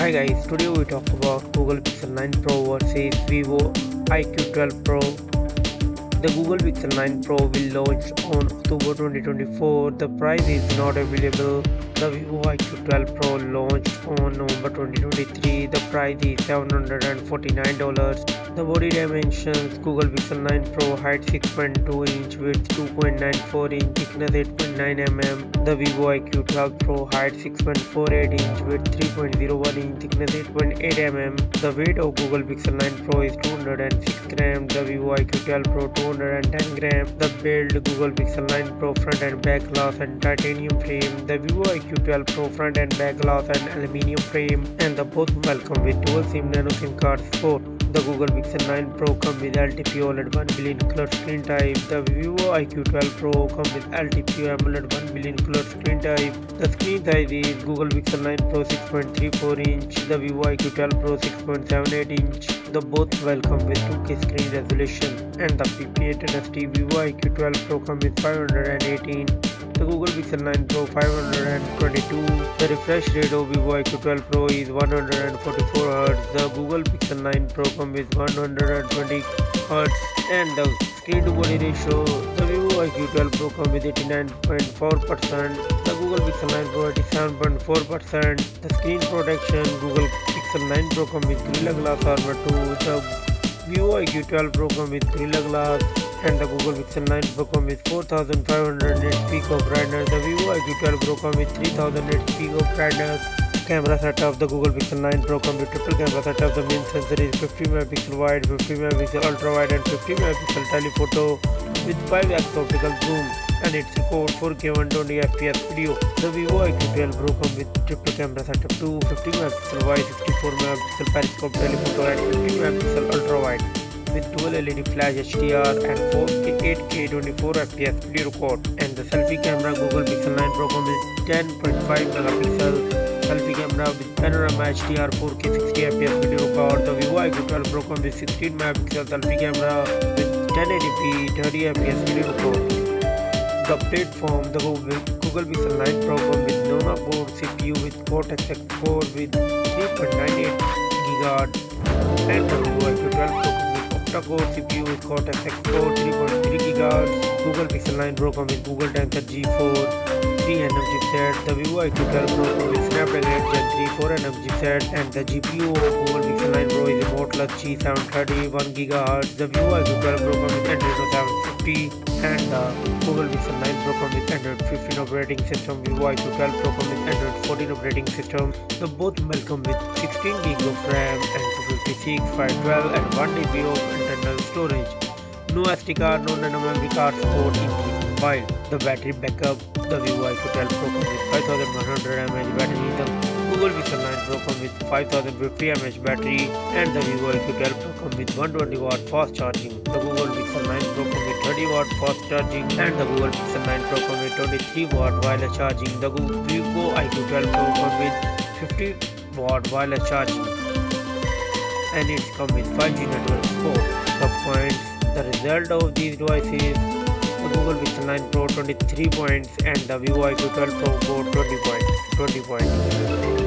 Hi guys, today we talk about Google Pixel 9 Pro versus Vivo iQOO 12 Pro. The Google Pixel 9 Pro will launch on October 2024. The price is not available. The Vivo iQOO 12 Pro launched on November 2023. The price is $749. The body dimensions Google Pixel 9 Pro height 6.2 inch, width 2.94 inch, thickness 8.9 mm. The Vivo iQOO 12 Pro height 6.48 inch, width 3.01 inch, thickness 8.8 mm. The weight of Google Pixel 9 Pro is 206 grams. The Vivo iQOO 12 Pro 410 gram, the build Google Pixel 9 Pro front and back glass and titanium frame, the Vivo iQOO 12 Pro front and back glass and aluminium frame, and the both welcome with dual SIM nano SIM card support. The Google Pixel 9 Pro comes with LTPO OLED 1 billion color screen type. The Vivo iQOO 12 Pro comes with LTPO AMOLED 1 billion color screen type. The screen size is Google Pixel 9 Pro 6.34 inch, the Vivo iQOO 12 Pro 6.78 inch. The both welcome with 2K screen resolution and the PP8 SD Vivo iQOO 12 Pro come with 518 the Google Pixel 9 Pro 522. The refresh rate of Vivo iQOO 12 Pro is 144 Hz. The Google Pixel 9 Pro comes with 120 Hz and the screen to body ratio. The Vivo iQOO 12 Pro comes with 89.4%. The Google Pixel 9 Pro 87.4%. The screen protection Google nine pro come with Gorilla Glass और to the Vivo I Q twelve pro come with Gorilla Glass and Google Pixel nine pro come with four thousand five hundred at peak brightness the Vivo I Q twelve pro come with three thousand at peak brightness camera set of the Google Pixel nine pro come with triple camera set of the main sensor is fifty megapixel wide fifty megapixel ultra wide and fifty megapixel telephoto with five X optical zoom And it supports 4K 120 FPS video. The Vivo IQ 12 Pro comes with triple camera setup too, 50 megapixel wide, 64 megapixel periscope telephoto, and 50 megapixel ultra wide with dual LED flash HDR and 4K 8K 24 FPS video record and the selfie camera Google Pixel 9 Pro comes with 10.5 megapixel selfie camera with panorama HDR 4K 60 FPS video record the Vivo IQ 12 Pro comes with 16 megapixel selfie camera with 1080p 30 FPS video record update from the Google, Google Pixel 9 Pro with Nova Core CPU with Cortex X4 with 3.98 GHz and the WiFi 12 Pro with octa-core CPU with Cortex X4 3.3 GHz. Google Pixel 9 Pro comes with Google Tensor G4 3nm chipset, the Vivo IQ12 Pro comes with Snapdragon 8 Gen 3 4nm chipset, and the GPU of Google Pixel 9 Pro is a Mortlach G730 1 gigahertz The Vivo IQ12 Pro comes with android 7 P and uh, Google Vision 9 Pro with Android 15 operating system, Vivo i2 12 Pro with Android 14 operating system. The both will come with 16 GB of RAM and 256, 512 and 1 DB of internal storage. No SD card, no nano memory card support in the mobile. The battery backup, the Vivo i2 12 Pro with 5100 mAh battery. The Google Pixel 9 Pro comes with 5050 mAh battery and the Vivo iQOO 12 Pro comes with 120 watt fast charging. The Google Pixel 9 Pro comes with 30 watt fast charging and the Google Pixel 9 Pro comes with 23 watt wireless charging. The Google Vivo iQOO 12 Pro comes with 50 watt wireless charging and it comes with 5G network support. The points, the result of these devices, the Google Pixel 9 Pro 23 points and the Vivo iQOO 12 Pro 20 points. 20 points.